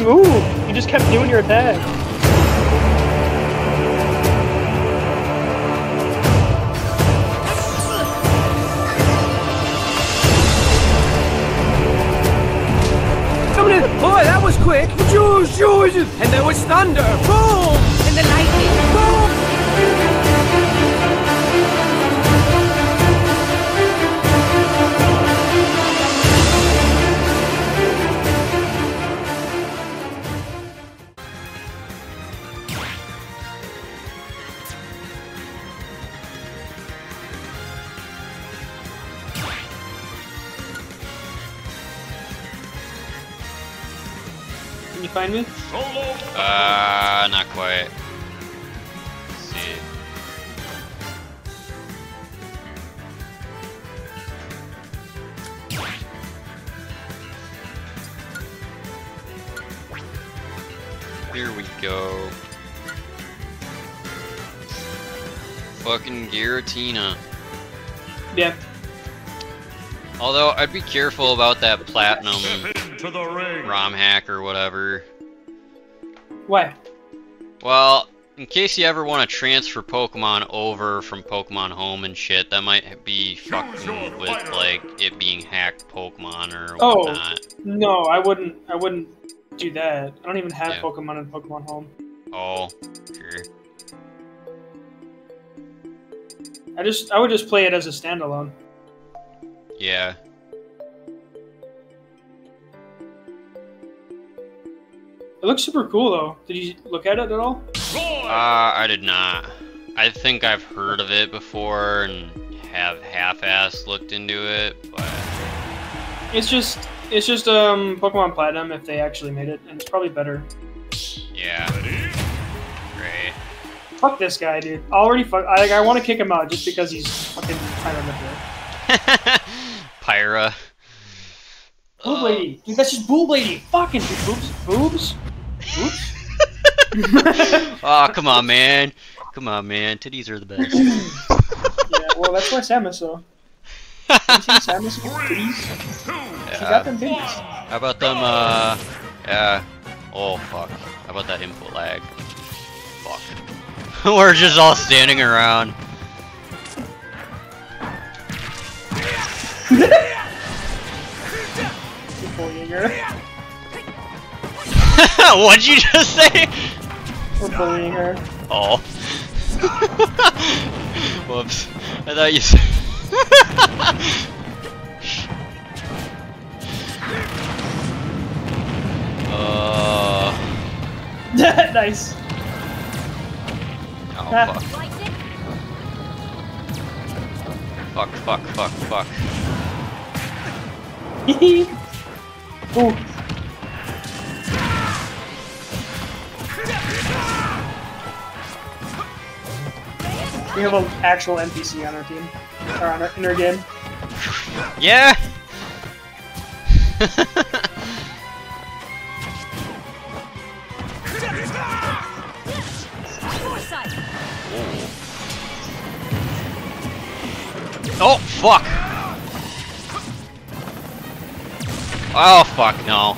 even move. You just kept doing your attack. Coming in. Boy, that was quick. Juice, juice. And there was thunder. Boom. And the lightning. Can you find me? Uh, not quite. Let's see. Here we go. Fucking Giratina. Yep. Although I'd be careful about that platinum To the ring. ROM hack or whatever. Why? Well, in case you ever want to transfer Pokemon over from Pokemon Home and shit, that might be fucking with like it being hacked Pokemon or Oh. whatnot. No, I wouldn't. I wouldn't do that. I don't even have Yeah. Pokemon in Pokemon Home. Oh, sure. I just, I would just play it as a standalone. Yeah. It looks super cool though. Did you look at it at all? Uh, I did not. I think I've heard of it before and have half-assed looked into it, but It's just, it's just um Pokemon Platinum if they actually made it, and it's probably better. yeah. Great. Fuck this guy, dude. Already fuck. I, like, I want to kick him out just because he's fucking of manipulative. Pyra. Boob lady, dude. That's just boob lady. Fucking dude. boobs, boobs, boobs. oh, come on, man. Come on, man. Titties are the best. yeah, well, that's why Samus so. You seen Samus with titties? She got them titties. How about them, uh, yeah. Oh, fuck. How about that input lag? Fuck. We're just all standing around. You're bullying her. What'd you just say? We're bullying her. Oh. Whoops. I thought you said. uh. nice. Oh, Ah. fuck. Fuck, fuck, fuck, fuck. Ooh. We have an actual NPC on our team, or on our in our game. Yeah! Oh, fuck! Oh, fuck, no.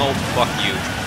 No, fuck you.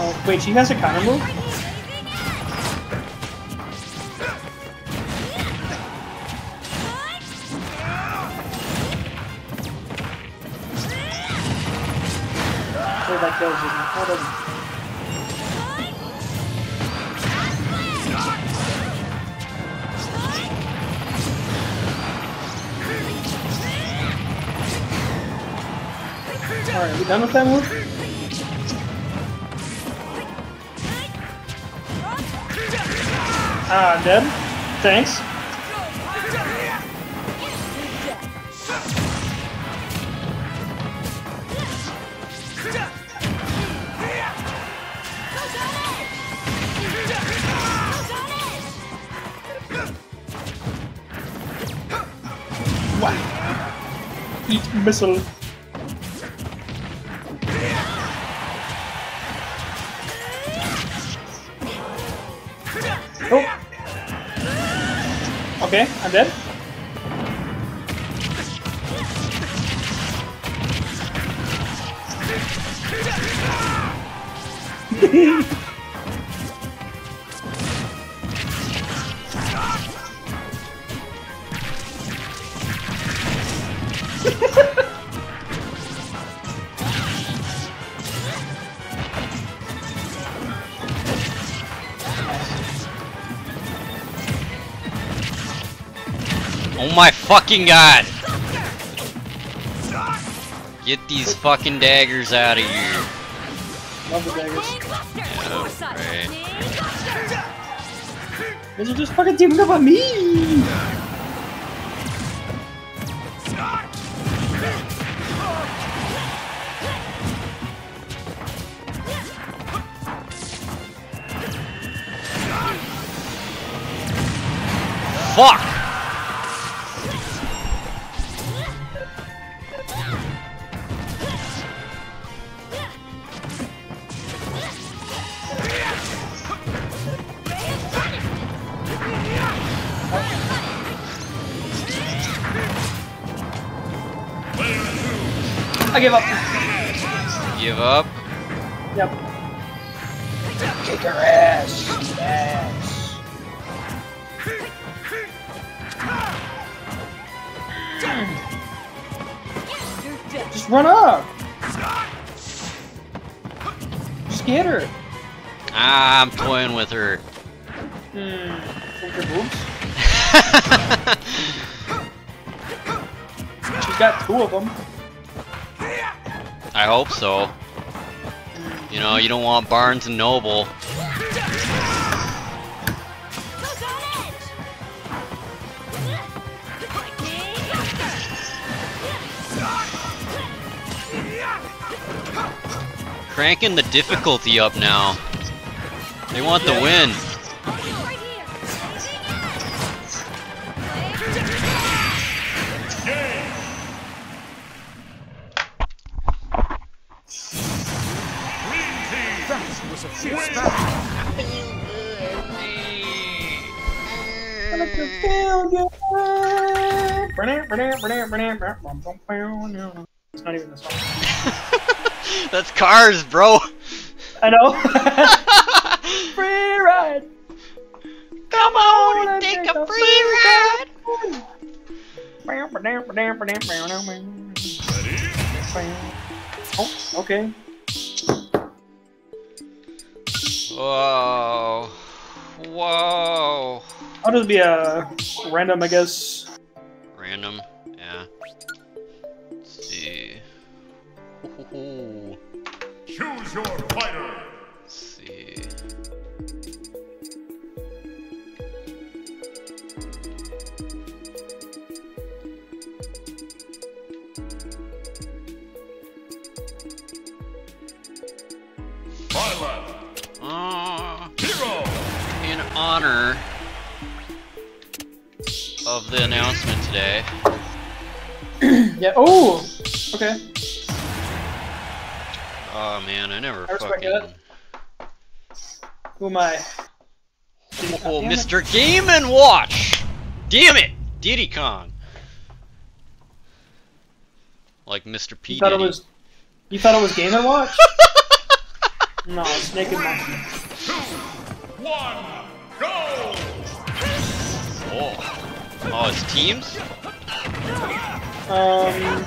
Oh, wait, she has a counter move? That kills doesn't. Alright, we done with that move? Ah, I'm dead. Thanks. Wow. Eat missile. Okay, I'm dead. Oh my fucking god! Get these fucking daggers out of here. Love the daggers. right. These are just fucking teaming up on me! Fuck! I give up. Give up? Yep. Kick her ass. Yes. Just run up. Just get her. Ah, I'm toying with her. Hmm. Her boobs? She's got two of them. I hope so. You know, you don't want Barnes and Noble. Cranking the difficulty up now. They want the win. It's not even the song. That's cars, bro. I know. free ride. Come on and take a free ride. Oh, okay. Whoa. Whoa. I'll just be a random, I guess. Random, yeah. Let's see. Ooh, Choose your fighter. let's see. Uh, in honor of the announcement today, Yeah. Oh. Okay. oh man, I never I respect fucking. that. Who am I? Oh, Damn it. Mr. Game and Watch! Damn it! Diddy Kong. Like Mr. P. You thought it was. You thought it was Game and Watch? no, it's Naked Monkey. One. Go. Oh. Oh, it's teams? Um.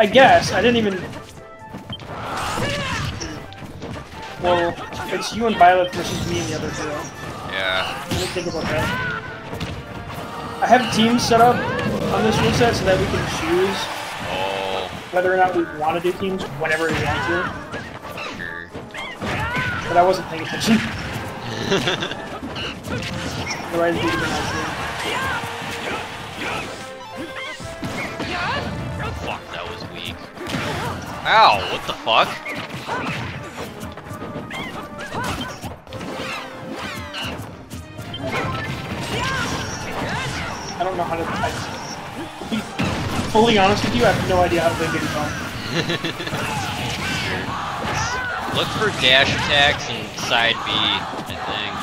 I guess I didn't even. Well, it's you and Violet versus me and the other girl. Yeah. Let me think about that. I have teams set up on this rule set so that we can choose. Oh. whether or not we want to do teams whenever we want to, Sure. but I wasn't paying attention. the right beat again, Fuck, Ow, what the fuck? I don't know how to. I, to be fully honest with you, I have no idea how to play Diddy Kong. Look for dash attacks and side B, I think.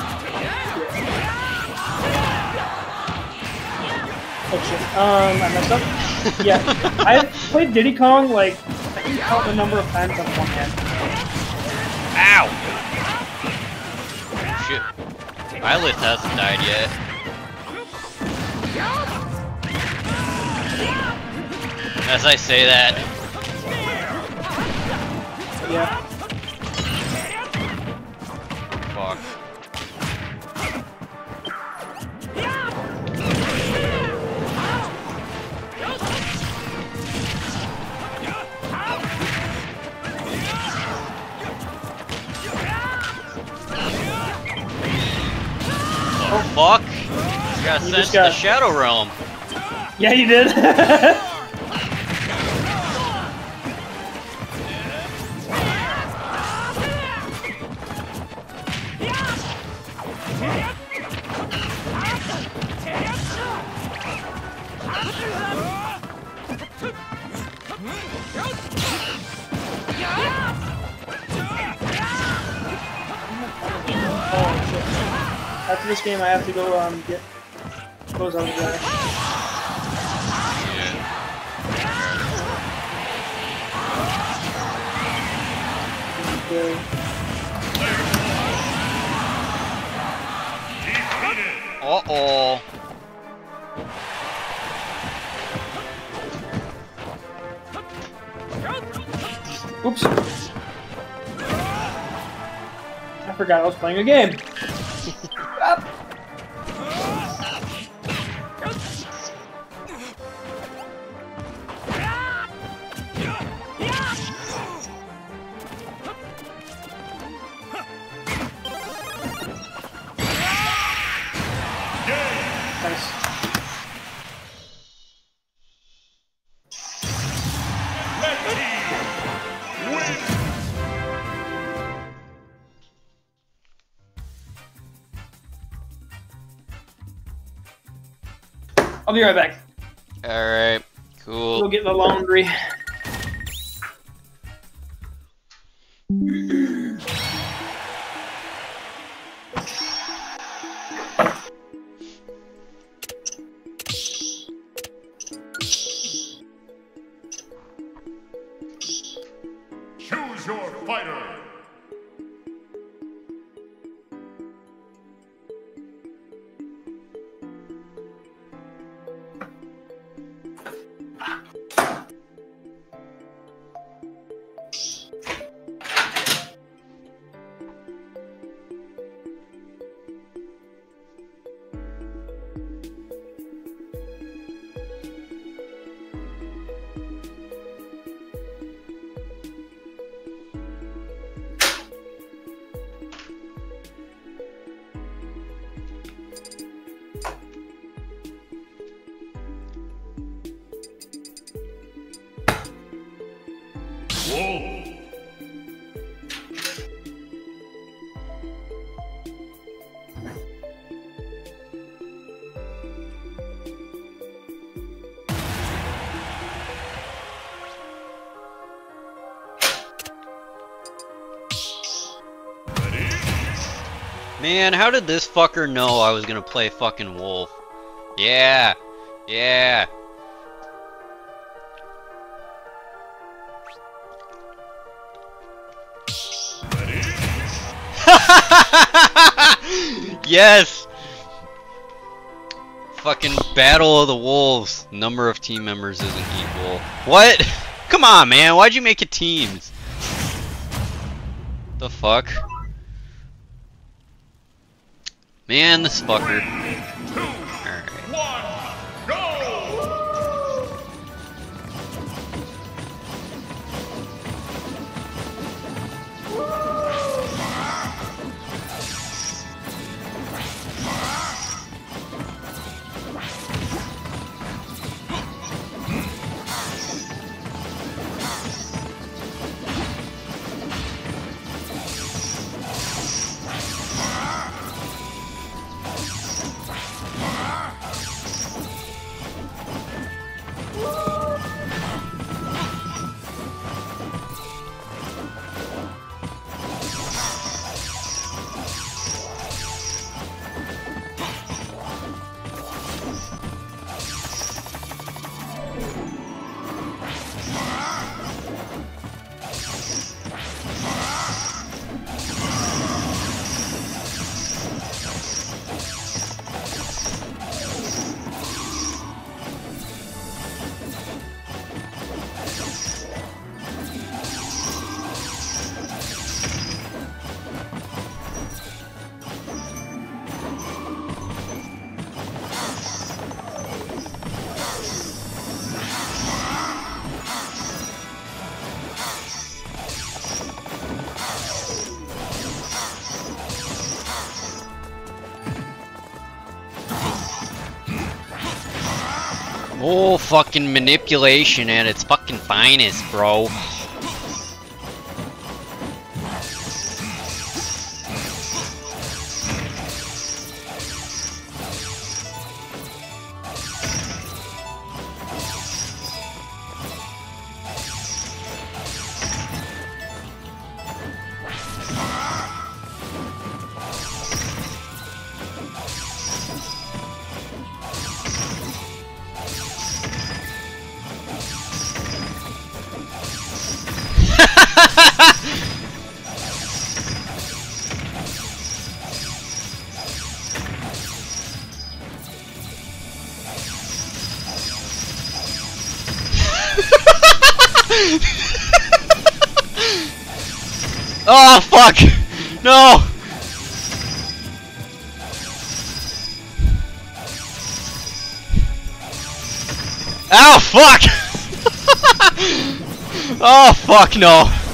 Oh shit. Um, I messed up. Yeah, I played Diddy Kong like can count the number of times on one hand. Ow! Shit. Violet hasn't died yet. As I say that, Yeah. Got just to the Shadow Realm. Yeah, you did. After this game, I have to go um get clothes out of. Okay. Uh oh. Oops. I forgot I was playing a game. I'll be right back. Alright. Cool. Go get the laundry. Man, how did this fucker know I was gonna play fucking Wolf? Yeah. Yeah. yes! Fucking Battle of the Wolves. Number of team members isn't equal. What? Come on, man. Why'd you make it teams? The fuck? Man, this fucker. Fucking manipulation at its fucking finest, bro. Fuck! No! Ow, fuck! oh, fuck no!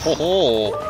Oh, ho, ho.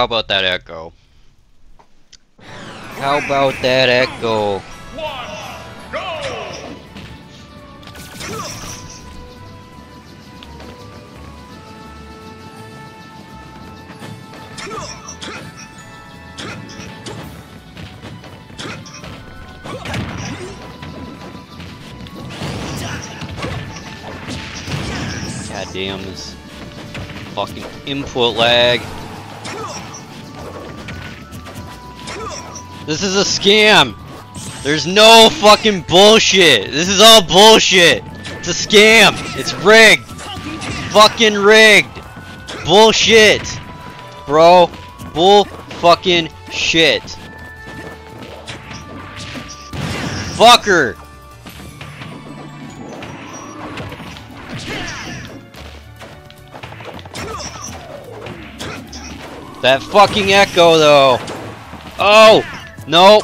How about that echo? How about that echo? God damn this fucking input lag. This is a scam. There's no fucking bullshit. This is all bullshit. It's a scam. It's rigged. Fucking rigged. Bullshit. Bro. Bull fucking shit. Fucker. That fucking echo though. Oh! No!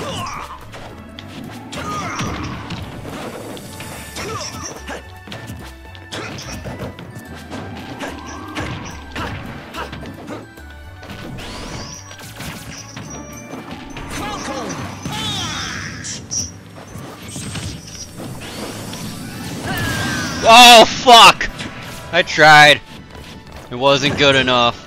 Oh fuck! I tried. It wasn't good enough.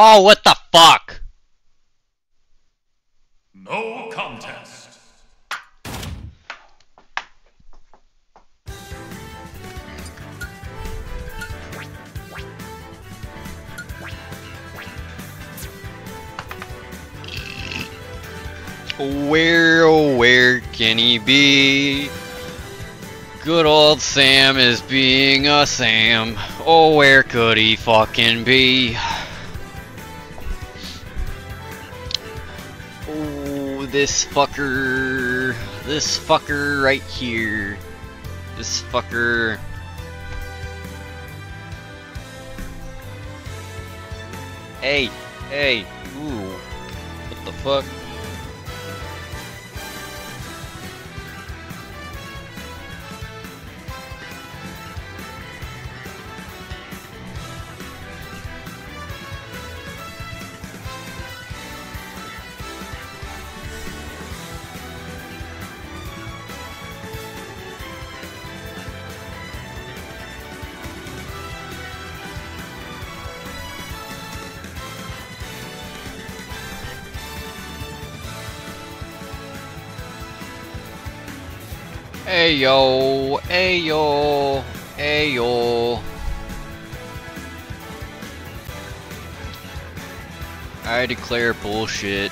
Oh, what the fuck? No contest. Where, oh, where can he be? Good old Sam is being a Sam. Oh, where could he fucking be? This fucker. This fucker right here. This fucker. Hey, hey, ooh. What the fuck? Hey yo, hey yo, hey yo. I declare bullshit.